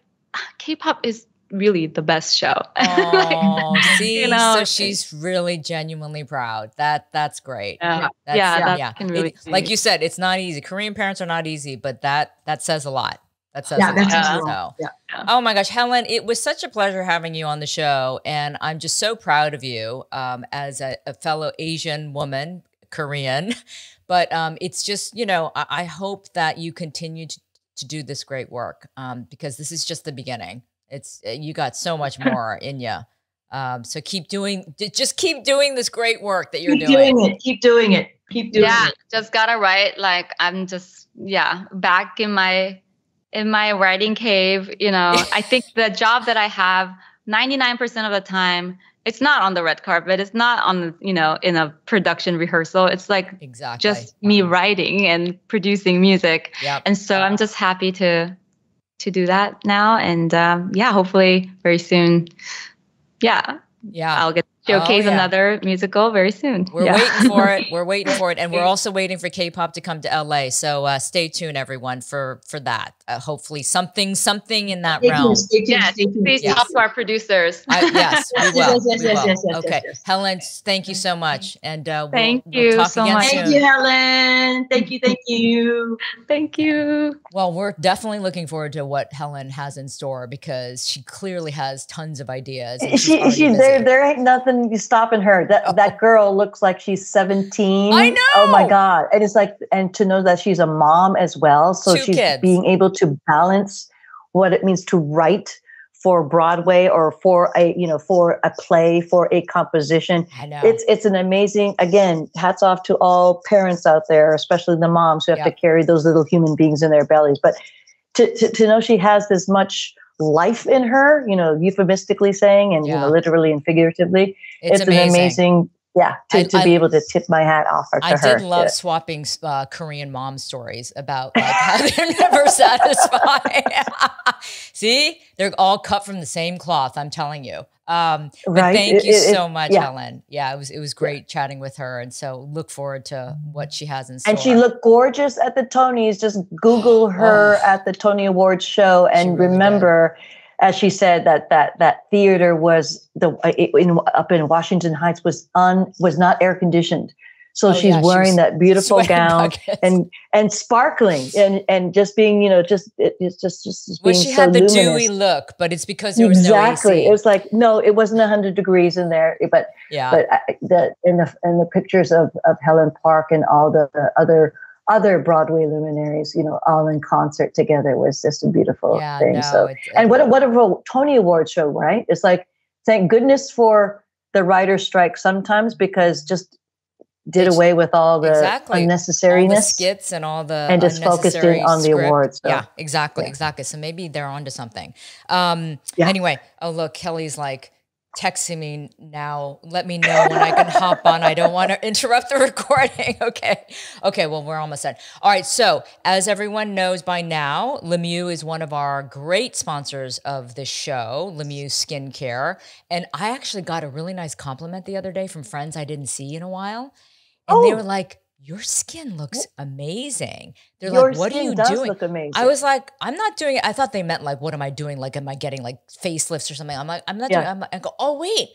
K-pop is really the best show. Oh, like, see, you know, so she's really genuinely proud. That that's great. Yeah, that's, yeah, yeah. Really it, like you said, it's not easy. Korean parents are not easy, but that that says a lot. That says yeah, a lot. Says a lot. So, yeah. Oh my gosh, Helen, it was such a pleasure having you on the show, and I'm just so proud of you um, as a, a fellow Asian woman Korean. But um, it's just, you know, I, I, hope that you continue to, to do this great work um, because this is just the beginning. It's uh, you got so much more in you. Um, so keep doing, just keep doing this great work that you're keep doing. doing it. Keep doing it. Keep doing yeah, it. Yeah, just gotta write. Like I'm just, yeah, back in my in my writing cave. You know, I think the job that I have, 99% of the time it's not on the red carpet. It's not on you know in a production rehearsal. It's like exactly. just me writing and producing music. Yep. and so i'm just happy to to do that now. And um, yeah hopefully very soon yeah yeah. I'll get showcase oh, yeah. another musical very soon. We're yeah. waiting for it. We're waiting for it, and we're also waiting for K-pop to come to LA. So uh, stay tuned, everyone, for for that. Uh, hopefully, something something in that stay realm. Stay tuned, yes, please yes. talk to our producers. I, yes, we will. yes, yes, we will. Yes, yes, okay, Helen, thank you so much, and uh, we'll, thank you we'll so much. Thank you, Helen. Thank you, thank you, thank you. Well, we're definitely looking forward to what Helen has in store because she clearly has tons of ideas. she, she, there, there ain't nothing stopping her her. That oh. that girl looks like she's 17. I know. Oh my God. And it's like, and to know that she's a mom as well. So Two she's kids. being able to balance what it means to write for Broadway or for a, you know, for a play, for a composition. I know. It's it's an amazing, again, hats off to all parents out there, especially the moms who have yep. to carry those little human beings in their bellies. But to, to, to know she has this much life in her, you know, euphemistically saying and, yeah. you know, literally and figuratively. It's, it's an amazing, yeah, to, I, to I, be able to tip my hat off to I her. I did love swapping uh, Korean mom stories about like how they're never satisfied. See, they're all cut from the same cloth. I'm telling you. Um, but right. thank you it, so much, yeah. Helen. Yeah, it was it was great yeah. chatting with her, and so look forward to what she has in store. And she looked gorgeous at the Tonys. Just Google her oh. at the Tony Awards show, and really remember. Did as she said that that that theater was the in, up in Washington Heights was un was not air conditioned. So oh, she's yeah, wearing that beautiful gown buckets. and and sparkling and and just being you know just it, it's just just, just well, being she so had the luminous. dewy look, but it's because there was exactly. No it was like no, it wasn't hundred degrees in there, but yeah. But I, the in the in the pictures of of Helen Park and all the, the other other Broadway luminaries, you know, all in concert together was just a beautiful yeah, thing. No, so, it's, and what a, what a Tony Award show, right? It's like thank goodness for the writer's strike sometimes because just did away with all the exactly. unnecessariness, all the skits, and all the and just focused in on the awards. So. Yeah, exactly, yeah. exactly. So maybe they're onto something. Um, yeah. Anyway, oh look, Kelly's like texting me now. Let me know when I can hop on. I don't want to interrupt the recording. okay. Okay. Well, we're almost done. All right. So, as everyone knows by now, Le Mieux is one of our great sponsors of this show, Le Mieux Skincare. And I actually got a really nice compliment the other day from friends I didn't see in a while. And oh. they were like, your skin looks amazing. They're your like, what are you doing? I was like, I'm not doing it. I thought they meant like, what am I doing? Like, am I getting like facelifts or something? I'm like, I'm not yeah. doing. I'm, I go, oh wait,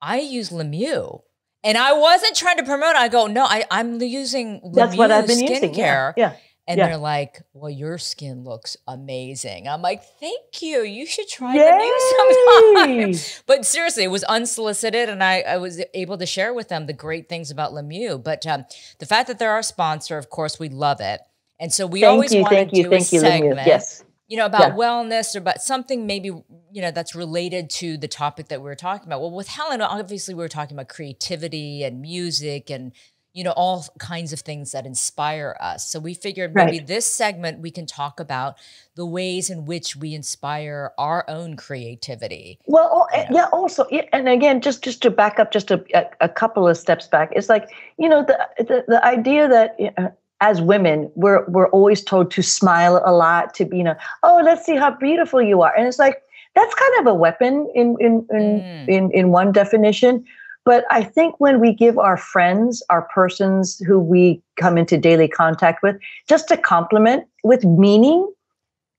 I use Le Mieux. And I wasn't trying to promote. I go, no, I, I'm using Le Mieux That's what I've been skincare. Using. Yeah. yeah. And yeah. they're like, well, your skin looks amazing. I'm like, thank you. You should try Le Mieux sometime. but seriously, it was unsolicited. And I, I was able to share with them the great things about Le Mieux. But um, the fact that they're our sponsor, of course, we love it. And so we thank always you, want to you, do thank a you, segment. Le Mieux. Yes. You know, about yeah. wellness or about something maybe, you know, that's related to the topic that we were talking about. Well, with Helen, obviously we were talking about creativity and music and you know, all kinds of things that inspire us. So we figured maybe right. this segment we can talk about the ways in which we inspire our own creativity. Well, you know? yeah, also, and again, just just to back up just a, a, couple of steps back, it's like you know the the, the idea that. Uh, as women, we're we're always told to smile a lot, to be, you know, oh, let's see how beautiful you are, and it's like that's kind of a weapon in in in mm. in, in one definition but I think when we give our friends, our persons who we come into daily contact with, just a compliment with meaning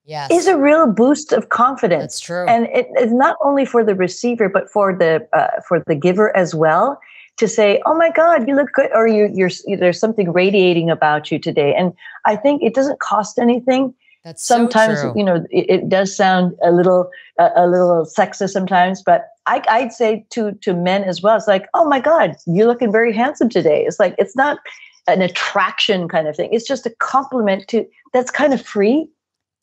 yes. is a real boost of confidence. That's true. And it, it's not only for the receiver, but for the uh, for the giver as well to say, "Oh my God, you look good," or you, you're there's something radiating about you today. And I think it doesn't cost anything. That's sometimes so you know it, it, does sound a little uh, a little sexist sometimes, but I, I'd say to to men as well. It's like, oh my God, you're looking very handsome today. It's like it's not an attraction kind of thing. It's just a compliment to that's kind of free.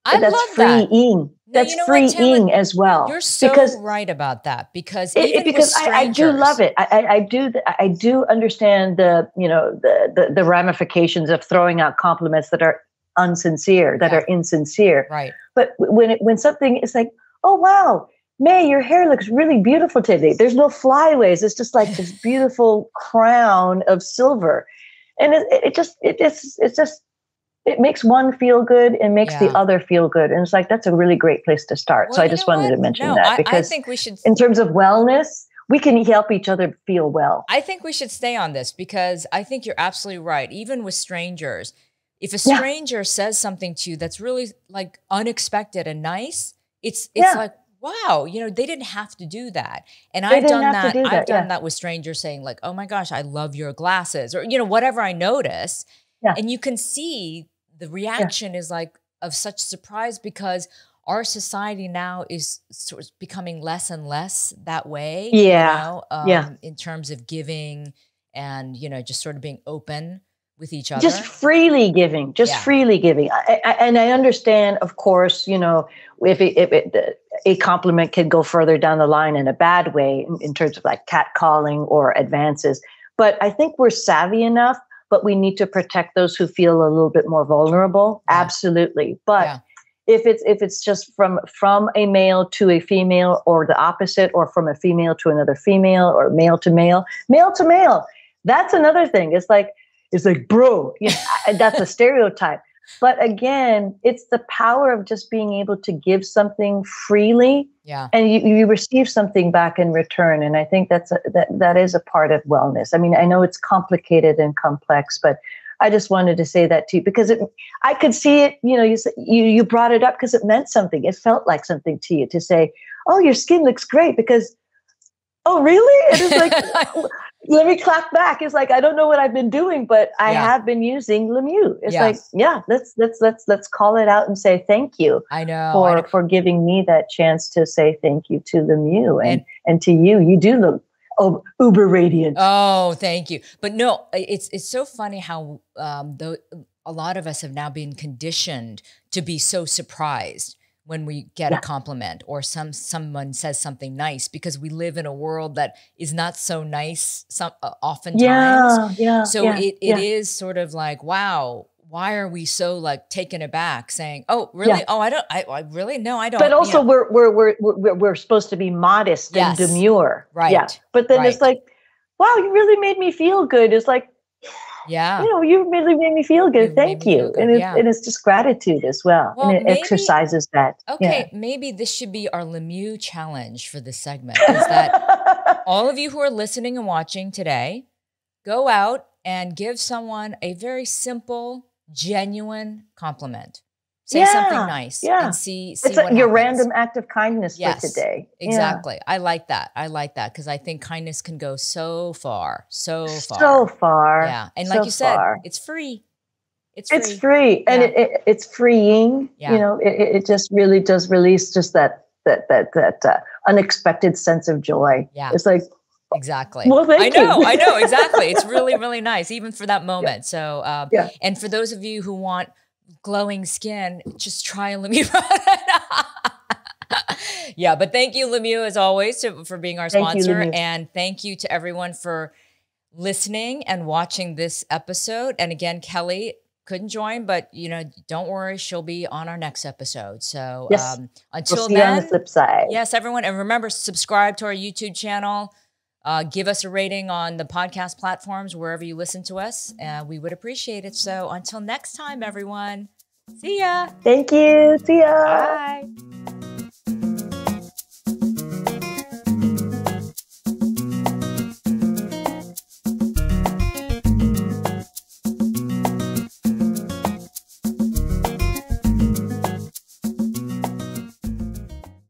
I that's love freeing. that. That's you know freeing what, as well. You're so because, right about that because it, because I, I, do love it. I, I, do I do understand the you know the, the, the ramifications of throwing out compliments that are unsincere, that yeah. are insincere. Right. But when it when something is like, oh wow, May, your hair looks really beautiful today. There's no flyaways. It's just like this beautiful crown of silver. And it, it just, it just, it's just, it makes one feel good and makes yeah. the other feel good. And it's like, that's a really great place to start. Well, so I just wanted what? to mention no, that because I think we should, in terms of wellness, we can help each other feel well. I think we should stay on this because I think you're absolutely right. Even with strangers, if a stranger yeah. says something to you that's really like unexpected and nice, it's it's yeah. like wow, you know, they didn't have to do that. And they I've done that, do that, I've done yeah. that with strangers saying like, "Oh my gosh, I love your glasses," or you know, whatever I notice. Yeah. And you can see the reaction yeah. is like of such surprise because our society now is sort of becoming less and less that way. Yeah. You know, um, yeah. In terms of giving and, you know, just sort of being open with each other. Just freely giving, just yeah. freely giving. I, I, and I understand, of course, you know, if, it, if it, a compliment can go further down the line in a bad way in, in terms of like catcalling or advances. But I think we're savvy enough, but we need to protect those who feel a little bit more vulnerable. Yeah. Absolutely. But yeah if it's if it's just from from a male to a female or the opposite or from a female to another female or male to male male to male that's another thing it's like it's like, bro, yeah, that's a stereotype. But again, it's the power of just being able to give something freely, yeah, and you, you receive something back in return. And I think that's a, that that is a part of wellness. I mean, I know it's complicated and complex, but I just wanted to say that to you because it, I could see it. You know, you you you brought it up because it meant something. It felt like something to you to say, "Oh, your skin looks great," because oh really? It is like let me clap back. It's like I don't know what I've been doing, but I yeah. have been using Le Mieux. It's like, yeah, let's let's let's let's call it out and say thank you. I know for I know. for giving me that chance to say thank you to Le Mieux and and, and to you. You do look oh, uber radiant. Oh, thank you. But no, it's it's so funny how um, though a lot of us have now been conditioned to be so surprised when we get yeah. a compliment or some someone says something nice because we live in a world that is not so nice some uh, oftentimes yeah yeah so yeah, it, it yeah. is sort of like wow why are we so like taken aback saying oh really yeah. oh i don't I, I really no i don't but also yeah. we're, we're we're we're we're supposed to be modest yes. and demure right yeah but then right. it's like wow you really made me feel good it's like yeah you know you really made me feel good you thank you good. and, it, yeah. and it's just gratitude as well, well and it maybe, exercises that okay yeah. maybe this should be our lemieux challenge for this segment is that all of you who are listening and watching today go out and give someone a very simple genuine compliment say yeah, something nice yeah. and see, see it's like your random act of kindness yes, for today exactly yeah. i like that i like that because i think kindness can go so far so far so far yeah and like so you said far. it's free it's free. it's free and it, it, it's freeing you know it, it just really does release just that that that that uh, unexpected sense of joy yeah it's like Exactly. Well, I know, you. I know, exactly. It's really, really nice, even for that moment. Yeah. So, um, yeah. and for those of you who want glowing skin, just try Le Mieux yeah, but thank you, Le Mieux, as always, to, for being our thank sponsor. You, and thank you to everyone for listening and watching this episode. And again, Kelly couldn't join, but you know, don't worry, she'll be on our next episode. So yes. um, until we'll then, on the flip side. Yes, everyone, and remember, subscribe to our YouTube channel. Uh, give us a rating on the podcast platforms wherever you listen to us. Uh, we would appreciate it. So until next time, everyone, see ya. Thank you. See ya. Bye.